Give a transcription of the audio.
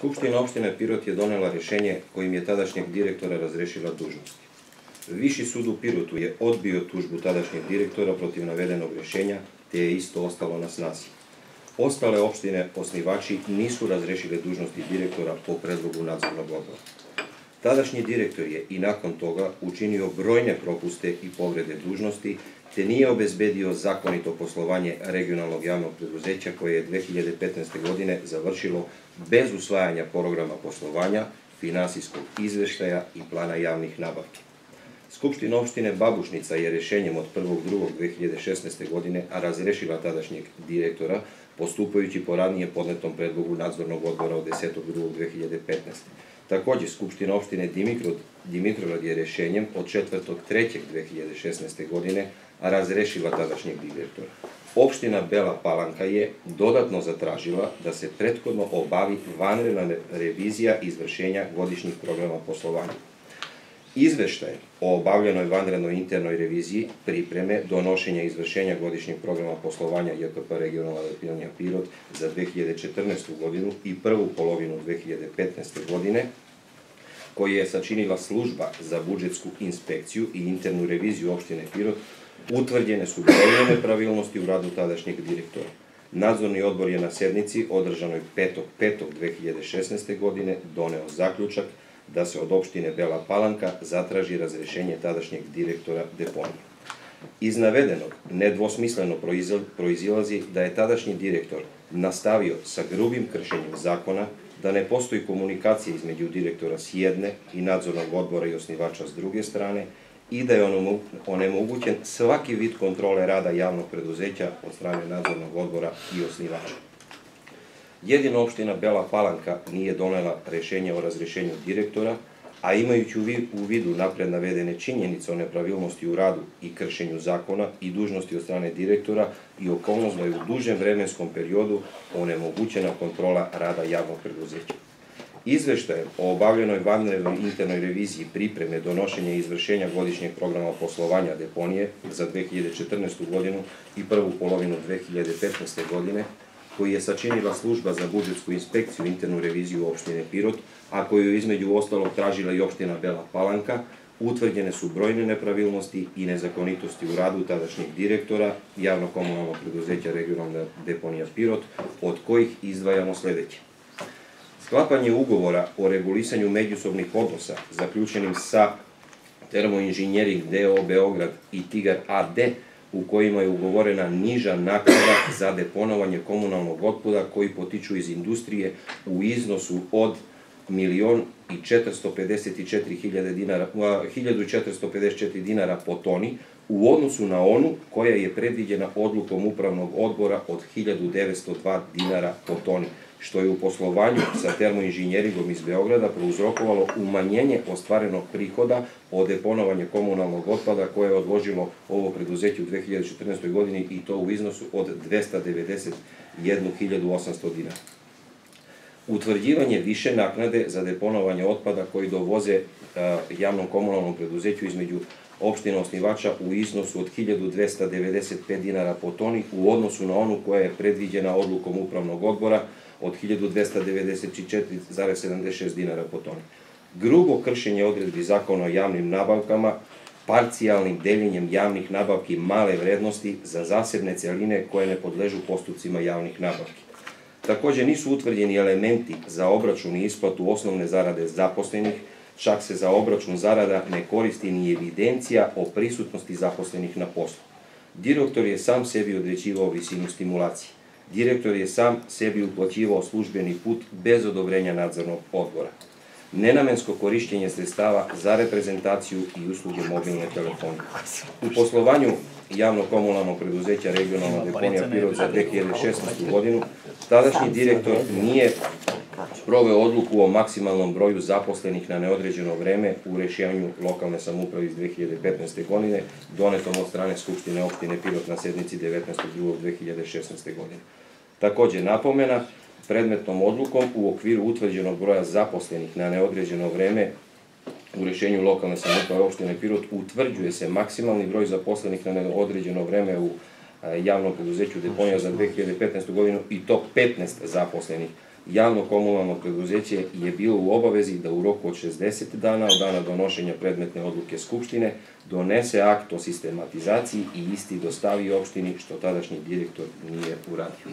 Skupština opštine Pirot je donela rešenje kojim je tadašnjeg direktora razrešila dužnosti. Viši sud u Pirotu je odbio tužbu tadašnjeg direktora protiv navedenog rešenja, te je isto ostalo na snazi. Ostale opštine osnivači nisu razrešile dužnosti direktora po predlogu nadzornog odbora. Tadašnji direktor je i nakon toga učinio brojne propuste i povrede dužnosti, te nije obezbedio zakonito poslovanje regionalnog javnog preduzeća koje je 2015. godine završilo bez usvajanja programa poslovanja, finansijskog izveštaja i plana javnih nabavki. Skupština opštine Babušnica je rešenjem od 1.2.2016. godine razrešila tadašnjeg direktora, postupajući po radnije podnetom predlogu nadzornog odbora od 10.2.2015. Takođe, Skupština opštine Dimitrov, Dimitrov je rešenjem od 4.3.2016. godine razrešila tadašnjeg direktora. Opština Bela Palanka je dodatno zatražila da se prethodno obavi vanredna revizija izvršenja godišnjih programa poslovanja. Izveštaj o obavljenoj vanrednoj internoj reviziji, pripreme, donošenja izvršenja godišnjeg programa poslovanja JKP regionalna deponija Pirot za 2014. godinu i prvu polovinu 2015. godine, koji je sačinila služba za budžetsku inspekciju i internu reviziju opštine Pirot, utvrđene su brojne nepravilnosti u radu tadašnjeg direktora. Nadzorni odbor je na sednici održanoj 5.5.2016. godine doneo zaključak da se od opštine Bela Palanka zatraži razrešenje tadašnjeg direktora deponije. Iz navedenog nedvosmisleno proizilazi da je tadašnji direktor nastavio sa grubim kršenjem zakona, da ne postoji komunikacija između direktora s jedne i nadzornog odbora i osnivača s druge strane i da je onemogućen svaki vid kontrole rada javnog preduzeća od strane nadzornog odbora i osnivača. Jedina opština Bela Palanka nije donela rešenje o razrešenju direktora, a imajući u vidu napred navedene činjenice o nepravilnosti u radu i kršenju zakona i dužnosti od strane direktora i okolnost da je u dužem vremenskom periodu onemogućena kontrola rada javnog preduzeća. Izveštajem o obavljenoj vanrednoj internoj reviziji pripreme donošenja i izvršenja godišnjeg programa poslovanja deponije za 2014. godinu i prvu polovinu 2015. godine koji je sačinila služba za budžetsku inspekciju internu reviziju opštine Pirot, a koju je između ostalog tražila i opština Bela Palanka, utvrđene su brojne nepravilnosti i nezakonitosti u radu tadašnjeg direktora javno-komunalnog preduzeća regionalna deponija Pirot, od kojih izdvajamo sledeće. Sklapanje ugovora o regulisanju međusobnih odnosa zaključenim sa Termoinženjering DO Beograd i Tigar AD u kojima je ugovorena niža naknada za deponovanje komunalnog otpada koji potiču iz industrije u iznosu od milion i 454 dinara, 1454 dinara po toni u odnosu na onu koja je predviđena odlukom upravnog odbora od 1902 dinara po toni što je u poslovanju sa termoinženjeringom iz Beograda prouzrokovalo umanjenje ostvarenog prihoda od deponovanja komunalnog otpada koje je odložilo ovo preduzeće u 2014. godini i to u iznosu od 291.800 dinara. Utvrđivanje više naknade za deponovanje otpada koji dovoze javnom komunalnom preduzeću između opština osnivača u iznosu od 1295 dinara po toni u odnosu na onu koja je predviđena odlukom upravnog odbora od 1294,76 dinara po toni. Grubo kršenje odredbi zakona o javnim nabavkama, parcijalnim deljenjem javnih nabavki male vrednosti za zasebne celine koje ne podležu postupcima javnih nabavki. Takođe nisu utvrđeni elementi za obračun i isplatu osnovne zarade zaposlenih, čak se za obračun zarada ne koristi ni evidencija o prisutnosti zaposlenih na poslu. Direktor je sam sebi odrećivao visinu stimulacije. Direktor je sam sebi uplaćivao službeni put bez odobrenja nadzornog odbora. Nenamensko korišćenje sredstava za reprezentaciju i usluge mobilne telefonije. U poslovanju javno-komunalnog preduzeća regionalna deponija Pirot za 2016. godinu, tadašnji direktor nije proveo odluku o maksimalnom broju zaposlenih na neodređeno vreme u rešavanju lokalne samuprave iz 2015. godine, donetom od strane Skupštine opštine Pirot na sednici 19.2.2016. godine. Takođe napomena, predmetnom odlukom u okviru utvrđenog broja zaposlenih na neodređeno vreme u rešenju lokalne samoprave opštine Pirot utvrđuje se maksimalni broj zaposlenih na neodređeno vreme u javnom preduzeću deponija za 2015. godinu i to 15 zaposlenih javno komunalno preduzeće je bilo u obavezi da u roku od 60 dana od dana donošenja predmetne odluke Skupštine donese akt o sistematizaciji i isti dostavi opštini, što tadašnji direktor nije uradio.